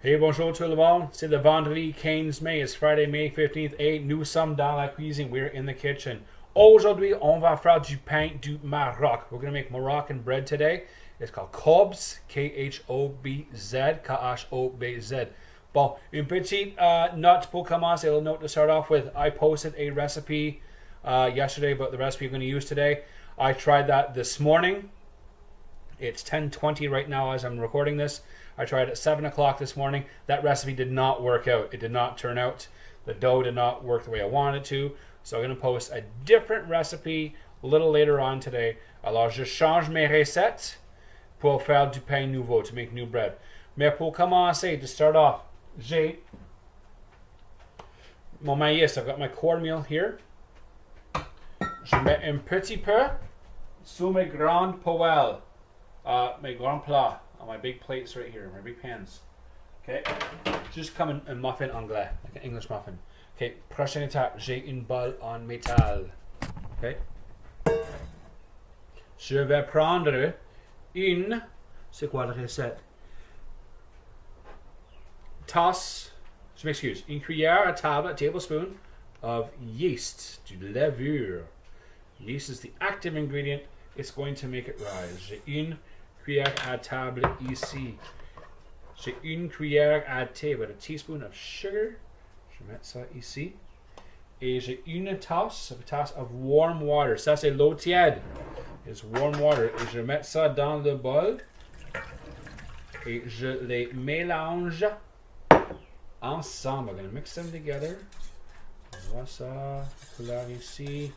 Hey, bonjour tout le monde. C'est le vendredi 15 mai. It's Friday, May 15th. Et nous sommes dans la cuisine. We're in the kitchen. Aujourd'hui, on va faire du pain du Maroc. We're going to make Moroccan bread today. It's called Khobz, K-H-O-B-Z, K-H-O-B-Z. Bon, une petite uh, note pour commencer, a little note to start off with. I posted a recipe uh, yesterday about the recipe I'm going to use today. I tried that this morning. It's 10:20 right now as I'm recording this. I tried at 7 o'clock this morning. That recipe did not work out. It did not turn out. The dough did not work the way I wanted to. So I'm going to post a different recipe a little later on today. Alors, je change mes recettes pour faire du pain nouveau, to make new bread. Mais pour commencer, to start off, j'ai mon maïs. I've got my cornmeal here. Je mets un petit peu sur mes grandes poêles, uh, mes grands plats on my big plates right here, my big pans. Okay, just come in, in muffin anglais, like an English muffin. Okay, prochaine étape, j'ai une balle en métal. Okay. Je vais prendre une. C'est quoi la recette? Tasse. Je m'excuse. Une cuillère à table, a tablespoon of yeast, du levure. Yeast is the active ingredient. It's going to make it rise. J'ai une cuillère à table ici. J'ai une cuillère à thé with a teaspoon of sugar. Je mets ça ici. Et j'ai une tasse, a tasse of warm water. Ça, c'est l'eau tiède. It's warm water. Et je mets ça dans le bol. Et je les mélange ensemble. I'm going to mix them together. On voit ça, couleur ici.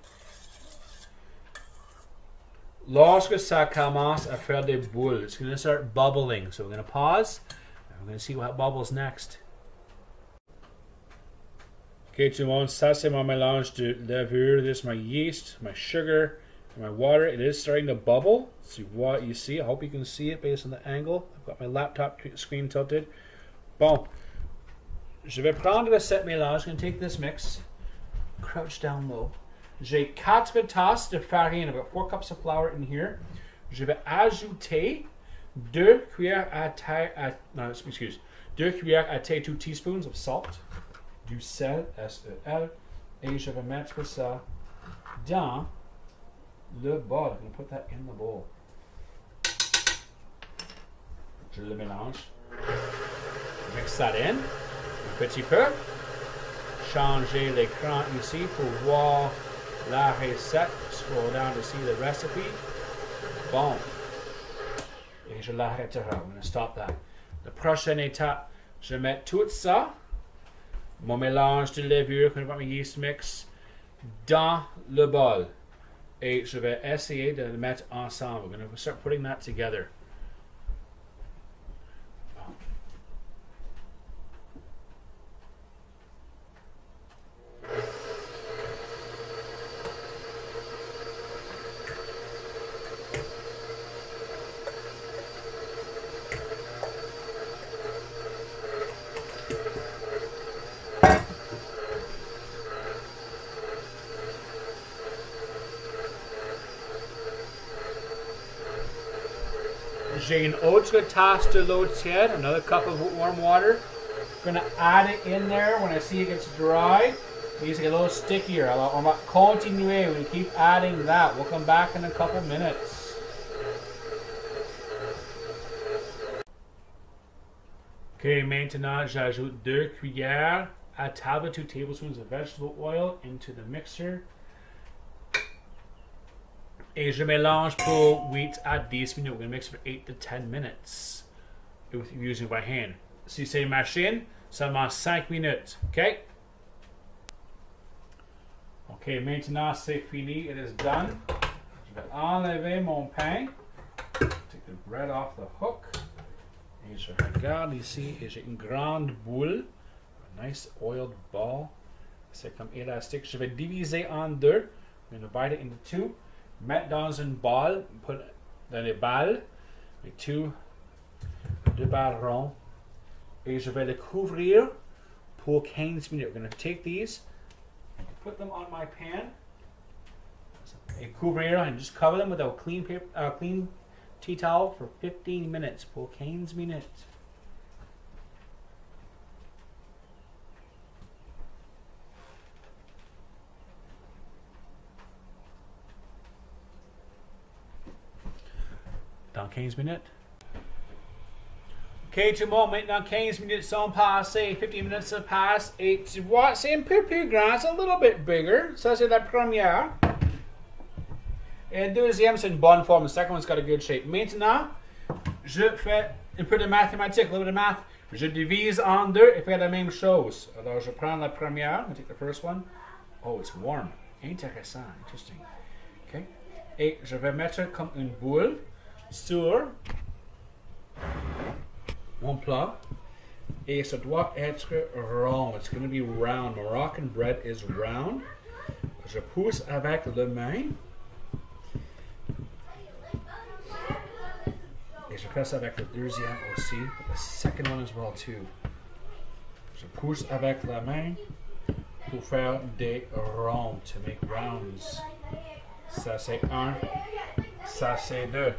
Lorsque ça à faire des bulles, it's going to start bubbling. So we're going to pause. And we're going to see what bubbles next. Okay, tout le monde, ça c'est mon mélange de levure. This is my yeast, my er sugar, and my er water. It is starting to bubble. See what you see. I hope you can see it based on the angle. I've got my laptop screen tilted. Bon. Je vais prendre cette mélange. I'm going to take this mix, crouch down low. J'ai 4 tasses de farine, about 4 cups of flour in here. Je vais ajouter 2 cuillères à thé, à, non, excuse, 2 cuillères à thé, 2 teaspoons of salt, du sel, S-E-L, et je vais mettre ça dans le bol. I'm going to put that in the bowl. Je le mélange. Mix that in un petit peu. Changer l'écran ici pour voir la recette. Scroll down to see the recipe. Bon. Et je l'arrêterai. I'm going to stop that. La prochaine étape, je mets tout ça, mon mélange de levure, qu'on my yeast mix, dans le bol. Et je vais essayer de le mettre ensemble. We're going to start putting that together. J'ai une autre tasse de l'eau tiède, another cup of warm water. Gonna add it in there when I see it gets dry. It to get a little stickier. I'm gonna continuer. We keep adding that. We'll come back in a couple minutes. Okay, maintenant j'ajoute deux cuillères à table, two tablespoons of vegetable oil into the mixer. Et je mélange pour 8 à 10 minutes. We're going to mix for 8 to 10 minutes with using by hand. Si c'est machine, seulement 5 minutes. OK? OK, maintenant c'est fini. It is done. Je vais enlever mon pain. Take the bread off the hook. Et je regarde ici et j'ai une grande boule. A nice oiled ball. C'est comme élastique. Je vais diviser en deux. I'm going to divide it into two. Mettre dans une balle, put dans les balles, les two, deux balles rondes, et je vais les couvrir pour 15 minutes. I'm going to take these, put them on my pan, et couvrir, and just cover them with a clean paper, uh, clean tea towel for 15 minutes, pour 15 minutes. 15 minutes. Ok, tout le monde, maintenant 15 minutes sont passées, 15 minutes have passed, et tu vois, c'est un peu plus little bit bigger. Ça, c'est la première. La deuxième, c'est une bonne forme. The second one's got a good shape. Maintenant, je fais un peu de mathématiques, little bit of math. Je divise en deux et fais la même chose. Alors, je prends la première, I take the first one. Oh, it's warm. Intéressant, interesting. Okay. Et je vais mettre comme une boule sur mon plat. Et ça doit être rond. It's going to be round. Moroccan bread is round. Je pousse avec la main. Et je fais ça avec le deuxième aussi. The second one as well too. Je pousse avec la main pour faire des ronds, to make rounds. Ça c'est un. Ça c'est deux.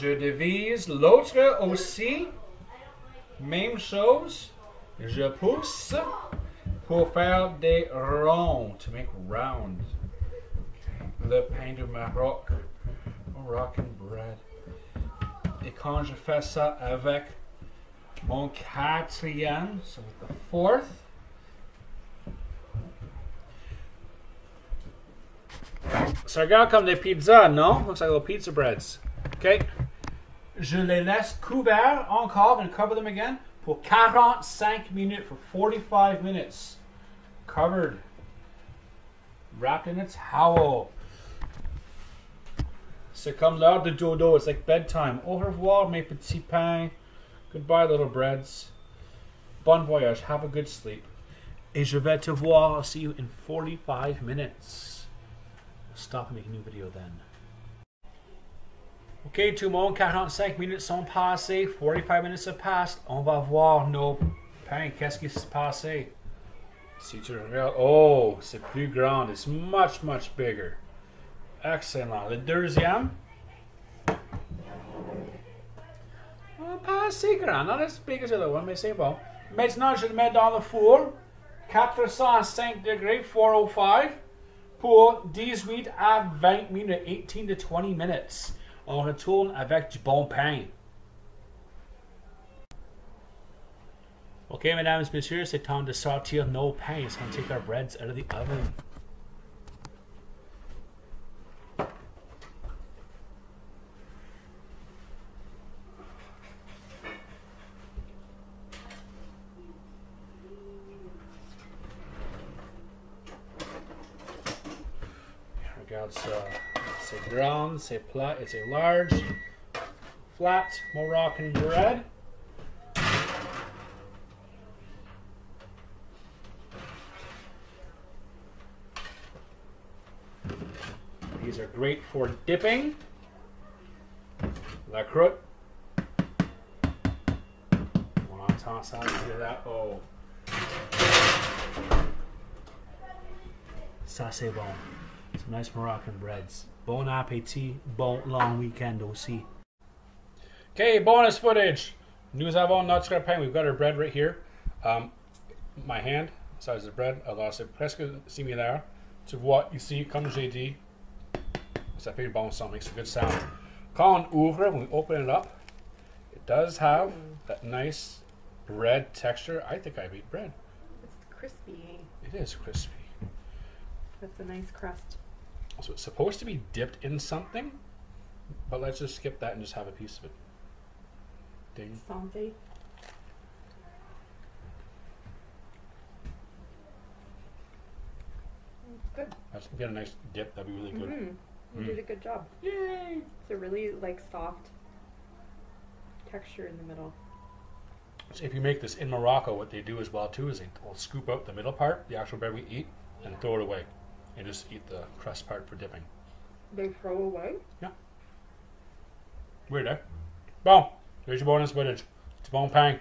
Je divise l'autre aussi. Même chose. Je pousse pour faire des ronds, to make rounds. Le pain du Maroc. Moroccan bread. Et quand je fais ça avec mon quatrième, so with the fourth, Ça regarde comme des pizzas, non? Looks like little pizza breads. Okay. Je les laisse couverts encore and cover them again pour 45 minutes, for 45 minutes. Covered. Wrapped in a towel. C'est comme l'heure de dodo. It's like bedtime. Au revoir, mes petits pains. Goodbye, little breads. Bon voyage. Have a good sleep. Et je vais te voir. I'll see you in 45 minutes. Stop and make a new video then. Ok, le monde, 45 minutes sont passées, 45 minutes have passed. On va voir nos pains. Qu'est-ce qui s'est passé? Si tu regardes, oh, c'est plus grand. It's much, much bigger. Excellent. Le deuxième. Oh, pas assez grand. Not as big as the other one, mais c'est bon. Maintenant, je le mets dans le four. 405 degrés, 405. Pour 18 à 20 minutes, 18 to 20 minutes. On retourne avec du bon pain. Ok, mesdames et messieurs, c'est temps de sortir nos pains. It's take our breads out of the oven. Regarde ça. C'est grand, c'est plat, it's a large, flat Moroccan bread. These are great for dipping. La croûte. On entend ça, you hear that? Oh. Ça c'est bon. Some nice Moroccan breads. Bon appétit, bon long weekend aussi. Okay, bonus footage. Nous avons notre pain. We've got our bread right here. Um, my hand, size of bread, alors c'est presque similaire. what you see. comme j'ai dit, ça fait bon son, makes a good sound. Quand on ouvre, when we open it up, it does have that nice bread texture. I think I've eaten bread. It's crispy. It is crispy. That's a nice crust. So it's supposed to be dipped in something, but let's just skip that and just have a piece of it. Ding. Santé. Good. Let's get a nice dip. That'd be really good. Mm. You Mm. did a good job. Yay! It's a really like soft texture in the middle. So if you make this in Morocco, what they do as well too is they will scoop out the middle part, the actual bread we eat, and throw it away, and just eat the crust part for dipping. They throw away. Yeah. Weird, eh? Bon, there's your bonus footage. It's bon pain.